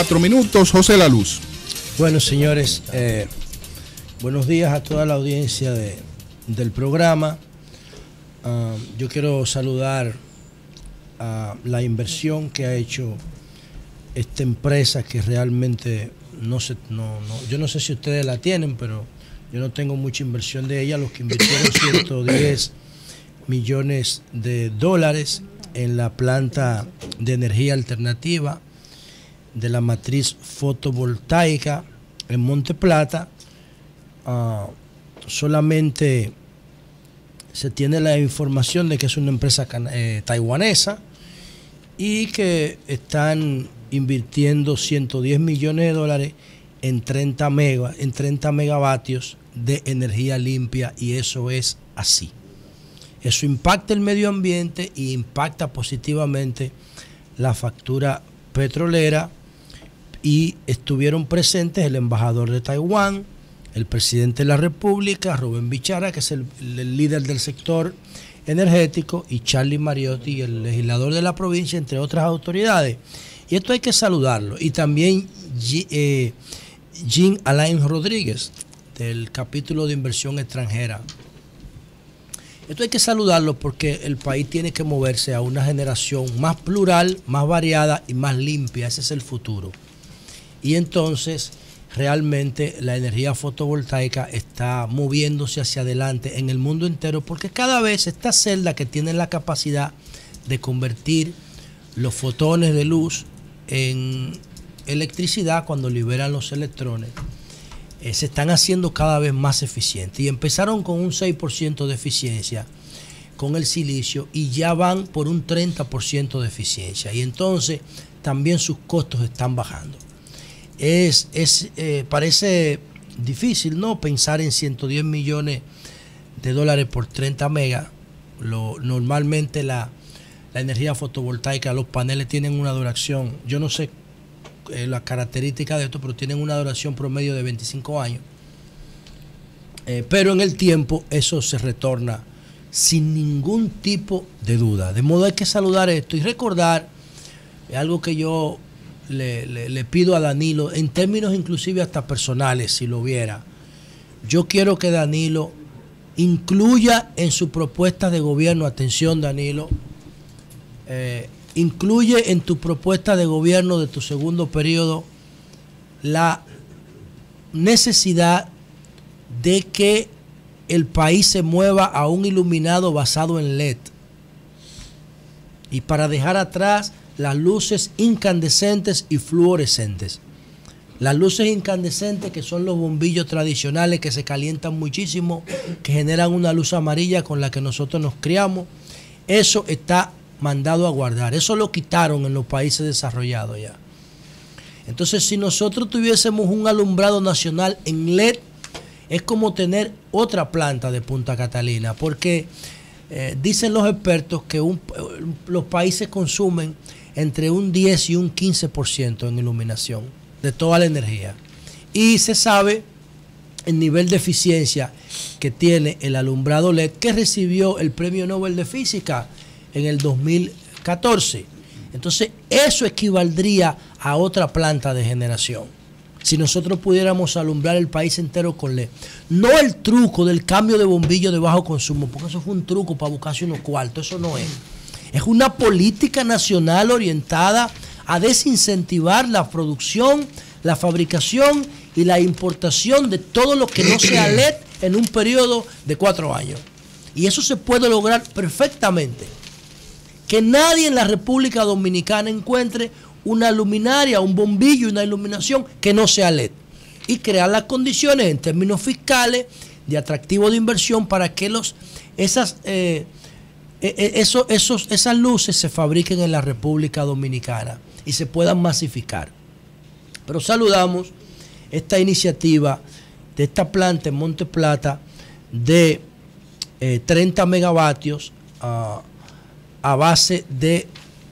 cuatro minutos. José La Luz. Bueno, señores, eh, buenos días a toda la audiencia del programa. Ah, yo quiero saludar a la inversión que ha hecho esta empresa que realmente no sé, no, no, yo no sé si ustedes la tienen, pero yo no tengo mucha inversión de ella. Los que invirtieron 110 millones de dólares en la planta de energía alternativa de la matriz fotovoltaica en Monte Plata. Ah, solamente se tiene la información de que es una empresa eh, taiwanesa y que están invirtiendo 110 millones de dólares en 30, mega, en 30 megavatios de energía limpia y eso es así. Eso impacta el medio ambiente y impacta positivamente la factura petrolera y estuvieron presentes el embajador de Taiwán, el presidente de la República, Rubén Bichara, que es el, líder del sector energético, y Charlie Mariotti, el legislador de la provincia, entre otras autoridades. Y esto hay que saludarlo. Y también eh, Jean Alain Rodríguez, del capítulo de inversión extranjera. Esto hay que saludarlo porque el país tiene que moverse a una generación más plural, más variada y más limpia. Ese es el futuro. Y entonces realmente la energía fotovoltaica está moviéndose hacia adelante en el mundo entero porque cada vez esta celda que tiene la capacidad de convertir los fotones de luz en electricidad cuando liberan los electrones, eh, se están haciendo cada vez más eficientes. Y empezaron con un 6% de eficiencia con el silicio y ya van por un 30% de eficiencia. Y entonces también sus costos están bajando. Es, es eh, parece difícil, ¿no? Pensar en 110 millones de dólares por 30 megas. Lo, normalmente la, la energía fotovoltaica, los paneles tienen una duración, yo no sé eh, las características de esto, pero tienen una duración promedio de 25 años. Eh, pero en el tiempo eso se retorna sin ningún tipo de duda. De modo hay que saludar esto y recordar algo que yo le, le, pido a Danilo, en términos inclusive hasta personales, si lo viera. Yo quiero que Danilo incluya en su propuesta de gobierno, atención Danilo, eh, incluye en tu propuesta de gobierno de tu segundo periodo la necesidad de que el país se mueva a un iluminado basado en LED y para dejar atrás las luces incandescentes y fluorescentes. Las luces incandescentes, que son los bombillos tradicionales que se calientan muchísimo, que generan una luz amarilla con la que nosotros nos criamos, eso está mandado a guardar. Eso lo quitaron en los países desarrollados ya. Entonces, si nosotros tuviésemos un alumbrado nacional en LED, es como tener otra planta de Punta Catalina, porque eh, dicen los expertos que los países consumen entre un 10 y un 15% en iluminación de toda la energía. Y se sabe el nivel de eficiencia que tiene el alumbrado LED que recibió el Premio Nobel de Física en el 2014. Entonces, eso equivaldría a otra planta de generación. Si nosotros pudiéramos alumbrar el país entero con LED. No el truco del cambio de bombillo de bajo consumo, porque eso fue un truco para buscarse unos cuartos, eso no es. Es una política nacional orientada a desincentivar la producción, la fabricación y la importación de todo lo que no sea LED en un periodo de cuatro años. Y eso se puede lograr perfectamente que nadie en la República Dominicana encuentre una luminaria, un bombillo, una iluminación que no sea LED. Y crear las condiciones en términos fiscales de atractivo de inversión para que los, esas, eh, e, e, esos, esas luces se fabriquen en la República Dominicana y se puedan masificar. Pero saludamos esta iniciativa de esta planta en Monte Plata de 30 eh, megavatios. a base de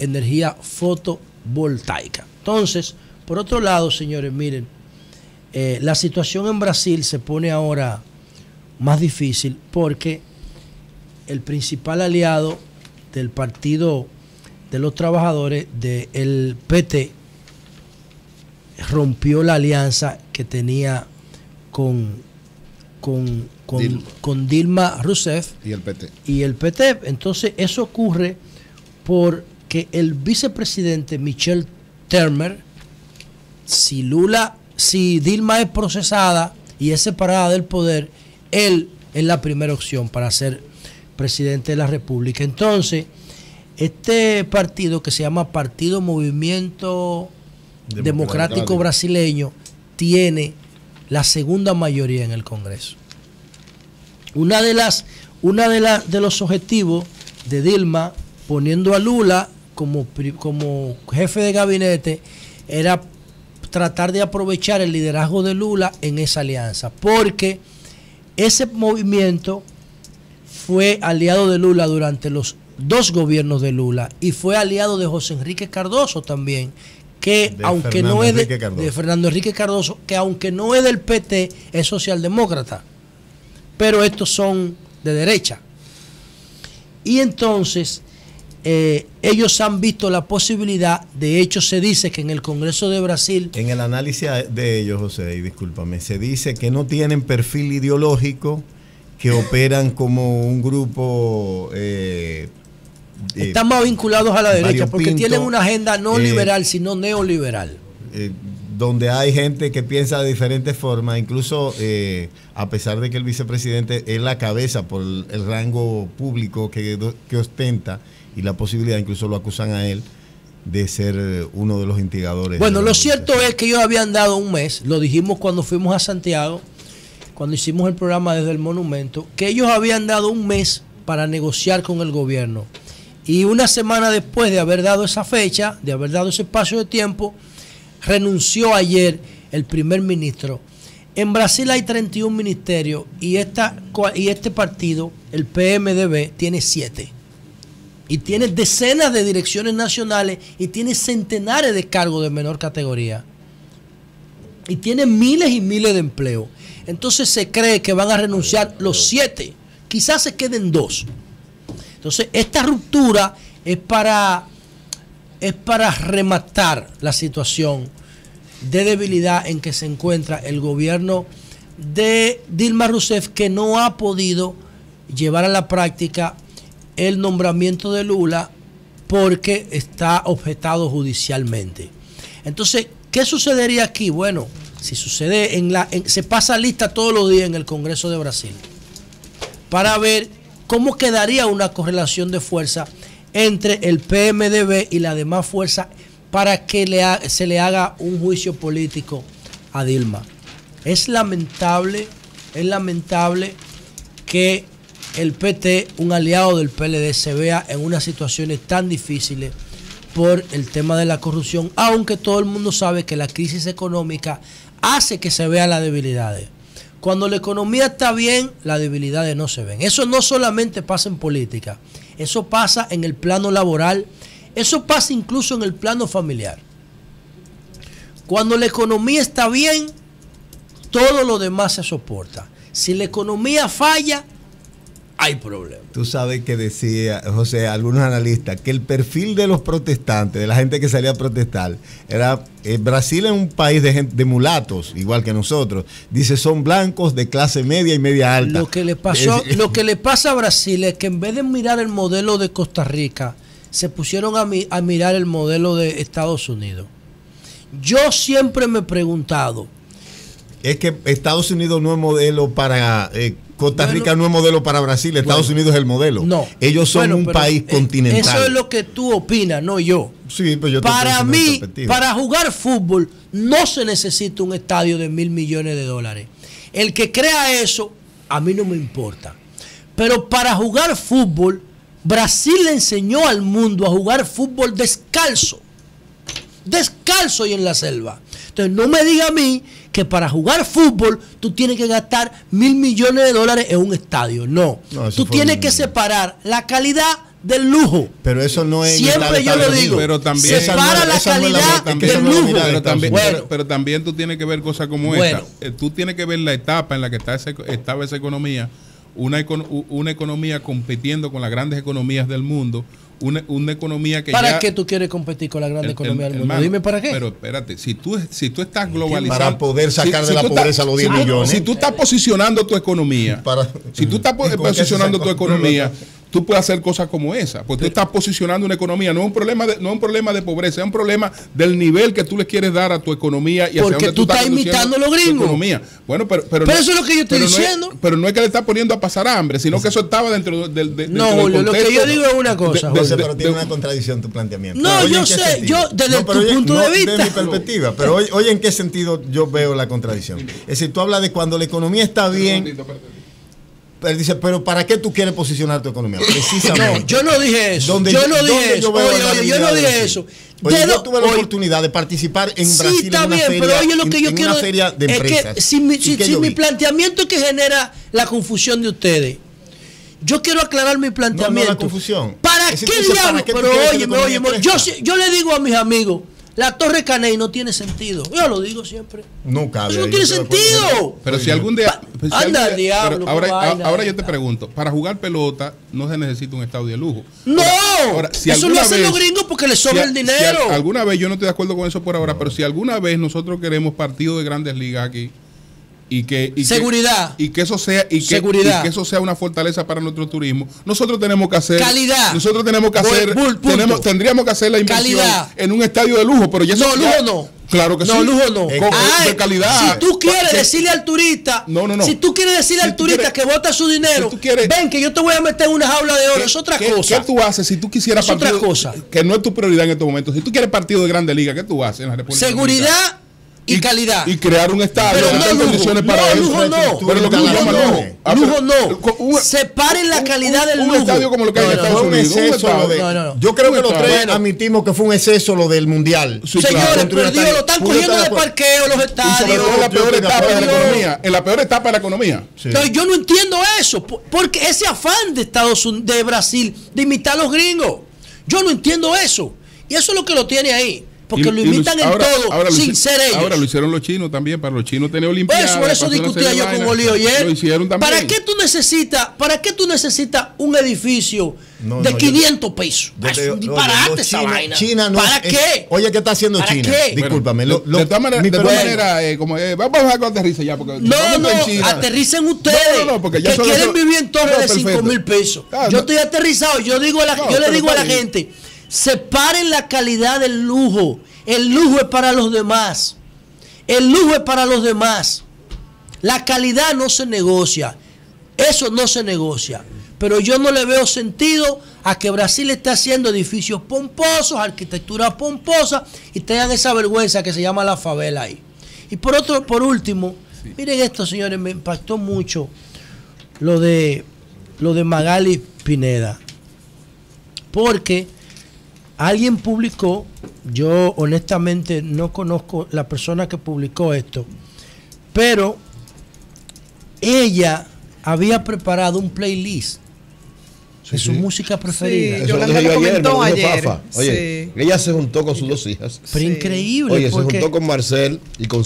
energía fotovoltaica. Entonces, por otro lado, señores, miren, eh, la situación en Brasil se pone ahora más difícil porque el principal aliado del Partido de los Trabajadores del PT rompió la alianza que tenía con, con, con Dilma. Rousseff y el PT. Y el PT. Entonces eso ocurre porque el vicepresidente Michel Termer, si Lula, si Dilma es procesada y es separada del poder, él es la primera opción para ser presidente de la República. Entonces, este partido que se llama Partido Movimiento Democrático, Brasileño tiene la segunda mayoría en el Congreso. Una de las, una de, de los objetivos de Dilma poniendo a Lula como, como jefe de gabinete era tratar de aprovechar el liderazgo de Lula en esa alianza, porque ese movimiento fue aliado de Lula durante los dos gobiernos de Lula y fue aliado de José Enrique Cardoso también, que aunque no es de, Fernando Enrique Cardoso, que aunque no es del PT, es socialdemócrata. Pero estos son de derecha. Y entonces eh, ellos han visto la posibilidad, de hecho se dice que en el Congreso de Brasil... En el análisis de ellos, José, y discúlpame, se dice que no tienen perfil ideológico, que operan como un grupo... Eh, están más vinculados a la derecha porque tienen una agenda no eh, liberal, sino neoliberal. Eh, donde hay gente que piensa de diferentes formas, incluso eh, a pesar de que el vicepresidente es la cabeza por el, rango público que, que, ostenta y la posibilidad, incluso lo acusan a él, de ser uno de los instigadores. Bueno, lo cierto es que ellos habían dado un mes, lo dijimos cuando fuimos a Santiago, cuando hicimos el programa desde el monumento, que ellos habían dado un mes para negociar con el gobierno y una semana después de haber dado esa fecha, de haber dado ese espacio de tiempo, renunció ayer el primer ministro. En Brasil hay 31 ministerios y, esta, y este partido, el PMDB, tiene 7. Y tiene decenas de direcciones nacionales y tiene centenares de cargos de menor categoría. Y tiene miles y miles de empleos. Entonces se cree que van a renunciar los 7. Quizás se queden dos. Entonces, esta ruptura es para, es para rematar la situación de debilidad en que se encuentra el gobierno de Dilma Rousseff, que no ha podido llevar a la práctica el nombramiento de Lula porque está objetado judicialmente. Entonces, ¿qué sucedería aquí? Bueno, si sucede en la se pasa lista todos los días en el Congreso de Brasil para ver ¿cómo quedaría una correlación de fuerza entre el PMDB y la demás fuerza para que se le haga un juicio político a Dilma? Es lamentable, es lamentable que el PT, un aliado del PLD, se vea en unas situaciones tan difíciles por el tema de la corrupción, aunque todo el mundo sabe que la crisis económica hace que se vean las debilidades. Cuando la economía está bien, las debilidades no se ven. Eso no solamente pasa en política, eso pasa en el plano laboral, eso pasa incluso en el plano familiar. Cuando la economía está bien, todo lo demás se soporta. Si la economía falla, hay problemas. Tú sabes que decía, José, algunos analistas, que el perfil de los protestantes, de la gente que salía a protestar, era, eh, Brasil es un país de, de mulatos, igual que nosotros. Dice, son blancos de clase media y media alta. Lo que le, pasó, lo que le pasa a Brasil es que en vez de mirar el modelo de Costa Rica, se pusieron a, a mirar el modelo de Estados Unidos. Yo siempre me he preguntado, es que Estados Unidos no es modelo para eh, Costa Rica no es modelo para Brasil, Estados Unidos es el modelo. No. Ellos son un país eh, continental. Eso es lo que tú opinas, no yo. Sí, pues yo Para mí, para jugar fútbol no se necesita un estadio de mil millones de dólares. El que crea eso, a mí no me importa. Pero para jugar fútbol, Brasil le enseñó al mundo a jugar fútbol descalzo. Descalzo y en la selva. Entonces no me diga a mí que para jugar fútbol tú tienes que gastar mil millones de dólares en un estadio. No, tú tienes que separar la calidad del lujo. Pero eso no es. Siempre yo lo digo. Pero también. Separa la calidad del lujo. Pero también, pero, también tú tienes que ver cosas como esta. Eh, tú tienes que ver la etapa en la que está estaba esa economía. Una, una economía compitiendo con las grandes economías del mundo una, una economía que ¿Para ya- qué tú quieres competir con la gran el- economía el- del mundo? hermano, Dime para qué. Pero espérate, si tú, si tú estás globalizando. Para poder sacar de la pobreza los 10 si tú- millones. Si tú estás posicionando tu economía, Para- si tú estás po- ¿Y con qué posicionando tu economía, tú puedes hacer cosas como esa. Porque tú estás posicionando una economía. No es un problema de, no es un problema de pobreza, es un problema del nivel que tú le quieres dar a tu economía y hacia Porque dónde tú estás conduciendo imitando a los tu gringos. economía. Bueno, pero, pero, Pero eso es lo que yo estoy pero no es- diciendo. pero no es que le está poniendo a pasar hambre, sino que eso estaba dentro del. de- No, dentro del Julio, lo que contexto yo digo es una cosa, de- de-. José, de- pero tiene de- una contradicción tu planteamiento. No, Pero yo ¿en qué sé, sentido? yo, desde tu punto de vista. De mi perspectiva, pero oye, oye, ¿en qué sentido yo veo la contradicción? Es decir, tú hablas de cuando la economía está bien, pero dice, pero ¿para qué tú quieres posicionar tu economía? Precisamente. No, yo no dije eso. Donde yo no dije eso. veo Oye, la oye, yo no dije eso. Oye, yo tuve la oye, oportunidad de participar en Sí, Brasil está en una bien, feria, pero oye lo en- que yo en quiero feria de es empresas. que si mi, ¿Y si, qué si yo mi vi? planteamiento es que genera la confusión de ustedes. Yo quiero aclarar mi planteamiento. confusión. ¿Para Es decir, qué tú dices, ¿para diablos? qué tú Pero que la economía óyeme, yo, yo le digo a mis amigos, la Torre Caney no tiene sentido. Yo lo digo siempre. No cabe. Eso no tiene sentido. Pero si algún día. pues, si anda, algún día- diablo, ahora, vaina ahora yo te pregunto: para jugar pelota no se necesita un estadio de lujo. No, Ahora, si eso lo hacen los gringos porque les Si sobra a- el si a- dinero. alguna vez, yo no estoy de acuerdo con eso por ahora, pero si alguna vez nosotros queremos partidos de grandes ligas aquí y que. y que- Seguridad. y que eso sea. Y que, Seguridad. y que eso sea una fortaleza para nuestro turismo. Nosotros tenemos que hacer. Calidad. Nosotros tenemos que hacer. bull- tenemos, tendríamos que hacer la inversión Calidad. en un estadio de lujo, pero ya eso No, ya- lujo no. Claro que no, sí. lujo no. Con- Ay, de calidad. Si tú quieres decirle al turista, No, no, no. si tú quieres decirle Si al turista quieres- que bota su dinero, si tú quieres- ven que yo te voy a meter en una jaula de oro, ¿Qué- es otra qué- cosa. ¿Qué tú haces si tú quisieras Es otra partido- cosa. Que no es tu prioridad en estos momentos. Si tú quieres partido de grande liga, ¿qué tú haces en la República Seguridad Dominicana? Y, calidad. Y crear un estadio Pero no lujo. condiciones para No, lujo no. Pero lo que Lujo llama no. lujo. Ah, no. un- Separen la un- calidad un- del un lujo. estadio como lo que hay en No, Estados un Unidos. un exceso lo estadio. de- No, no, no. Yo creo que Un los tres admitimos que fue un exceso lo del mundial. Sí, Señores, claro. Perdido, lo están cogiendo de parqueo los estadios. en la peor etapa de la economía. En la peor etapa de la economía. Yo no entiendo eso, po- porque ese afán de Estados Unidos, de Brasil, de imitar a los gringos, yo no entiendo eso. Y eso es lo que lo tiene ahí, porque Y- lo y imitan en ahora- todo, ahora sin ser ellos. Ahora lo hicieron los chinos también. Para los chinos tener olimpiadas. Pues por eso una discutía yo con. Oli ayer. Lo hicieron también. ¿Para qué tú necesitas, para qué tú necesitas un edificio No, de no, yo- 500 pesos? Yo esa vaina. China no ¿Para es- qué? Oye, ¿qué está haciendo ¿Para China? qué? Discúlpame. Bueno, lo- lo- de todas maneras, mi de todas pregunta- maneras, eh, como, eh, vamos a dejar que aterrice ya. Porque No, no, China. aterricen ustedes. No, no, no, porque ya que quieren eso- vivir en torres de 5 perfecto. mil pesos. Ah, yo estoy aterrizado. Yo digo le digo a la gente: separen la calidad del lujo. El lujo es para los demás. El lujo es para los demás. La calidad no se negocia. Eso no se negocia. Pero yo no le veo sentido a que Brasil esté haciendo edificios pomposos, arquitectura pomposa y tengan esa vergüenza que se llama la favela ahí. Y por otro, por último, miren esto, señores, me impactó mucho lo de lo de Magali Pineda. Porque alguien publicó, yo honestamente no conozco la persona que publicó esto, pero ella había preparado un playlist de su sí. música preferida. Sí. Eso Yolanda lo dije lo yo ayer, me comentó lo dijo ayer. Fafa. Oye, ella se juntó con sus dos hijas. Pero Sí. increíble, Oye, se juntó con Marcel y con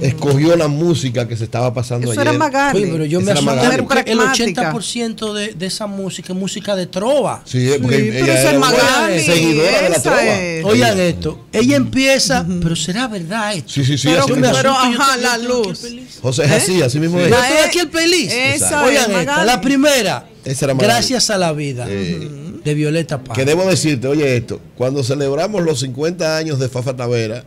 Escogió la música que se estaba pasando Eso ayer. era Magali. Oye, pero yo me asombro el Pragmática. 80% de, de esa música es música de trova. Sí, porque Sí, pero ella esa era es Magali, seguidora de la trova. es. Oigan esto, ella empieza, pero será verdad esto. Sí, sí, sí. Pero- pero- asusto, yo ajá, la yo tengo aquí el luz. José es así, así mismo es. Yo La tengo es- aquí el playlist. Esa Oigan es esta, la primera, Esa era Magali. Gracias a la vida, Eh, de Violeta Paz. Que debo decirte, oye esto, cuando celebramos los 50 años de Fafa Tavera,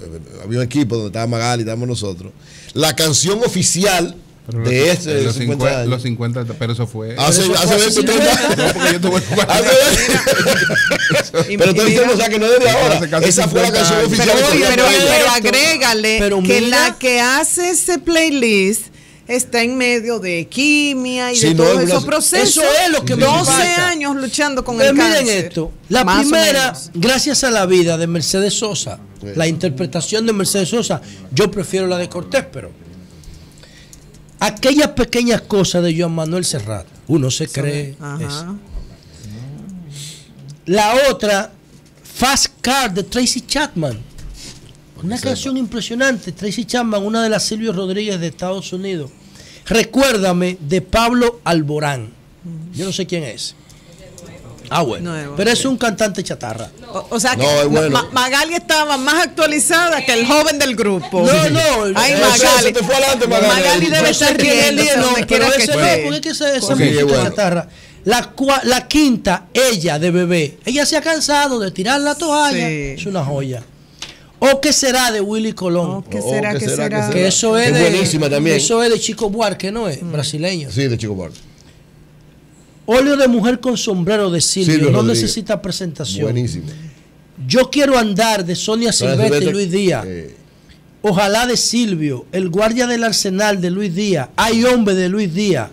eh, había un equipo donde estaba Magali, estábamos nosotros, la canción oficial Pero de los- ese los 50 50, años. los 50, pero eso fue. Hace, eso hace fue 20, hace 30 No, porque yo Pero mira- diciendo, o sea, que no es de ahora. Esa fue la 50 canción años. oficial. Pero, agrégale Pero que la que hace ese playlist está en medio de quimia y Sí, de no, todos esos procesos. Eso es lo que me 12 impacta. años luchando con el miren cáncer. esto, la más primera, gracias a la vida de Mercedes Sosa, Sí. la interpretación de Mercedes Sosa, yo prefiero la de Cortés, pero aquellas pequeñas cosas de Joan Manuel Serrat, uno se cree. Eso. La otra, Fast Car de Tracy Chapman. Una canción impresionante. Tracy Chapman, una de las Silvio Rodríguez de Estados Unidos. Recuérdame de Pablo Alborán. Yo no sé quién es. Ah, bueno. Nuevo, Pero es un cantante chatarra. O, o sea que No, es bueno. Ma- Magali estaba más actualizada que el joven del grupo. No, no, Ay, Magali. se te fue adelante, Magali. Magali debe estar riendo. No, pero ese no, porque es que esa bueno. chatarra. La, cua- la quinta, ella de bebé, ella se ha cansado de tirar la toalla. Sí. Es una joya. ¿O qué será de Willy Colón? Oh, ¿Qué será? ¿qué ¿Qué será? será? ¿Qué Que eso es Es de. buenísima también. Eso es de Chico Buarque, ¿no es? Brasileño. Sí, de Chico Bar. Óleo de mujer con sombrero de Silvio. Silvio no Rodríguez. necesita presentación. Buenísimo. Yo quiero andar de Sonia Silvestre y Luis Díaz. Eh, Ojalá de Silvio, el guardia del arsenal de Luis Díaz, hay hombre de Luis Díaz,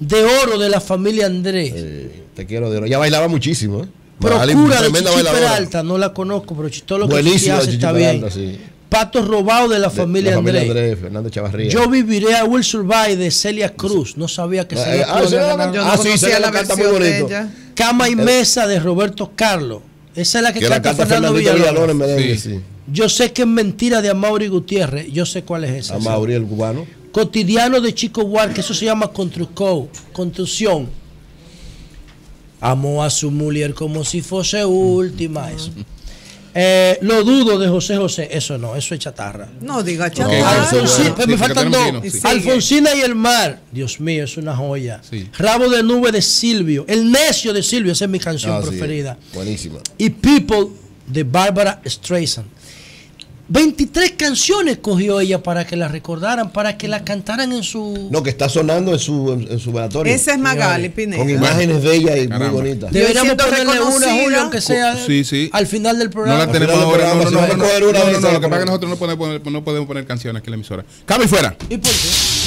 de oro de la familia Andrés, eh, te quiero de oro. Ya bailaba muchísimo, ¿eh? Procura de Chichi bailadora. Peralta, no la conozco, pero todo lo que Chichi hace está Peralta, bien. sí. Pato robado de la De- familia, la familia Andrés. Andrés, Fernando Chavarría. Yo viviré a Will Survive de Celia Cruz. No sabía que Ah, Celia eh, ah, Cruz había ganado. Ah, sí, la la canta muy bonito. Cama y mesa de Roberto Carlos. Esa es la que, que la canta, Fernando Sí. sí. Yo sé que es mentira de Amaury Gutiérrez. Yo sé cuál es esa. A Mauri, el cubano. Cotidiano de Chico Buarque, eso se llama construcción. Amó a su mujer como si fuese última, eso. Eh, lo dudo de José José, eso no, eso es chatarra. No diga chatarra. eso es Alfonsi- bueno. pues Sí, me faltan dos. sí. Alfonsina y el mar, Dios mío, es una joya. Sí. Rabo de nube de Silvio, el necio de Silvio, esa es mi canción Ah, sí. preferida. Buenísima. Y People de Barbara Streisand. 23 canciones cogió ella para que la recordaran, para que la cantaran en su... No, que está sonando en su, en, en su velatorio. Esa es Magali Con Pineda. imágenes de ella y Caramba. muy bonitas. De- Deberíamos ponerle una. Julio, aunque sea Sí, sí. al final del No programa. la tenemos ahora. No, no, programa, no, no, no, no, no, esas, Lo que pasa es que nosotros no podemos poner, no podemos poner canciones aquí en la emisora. Y fuera. ¿Y por qué?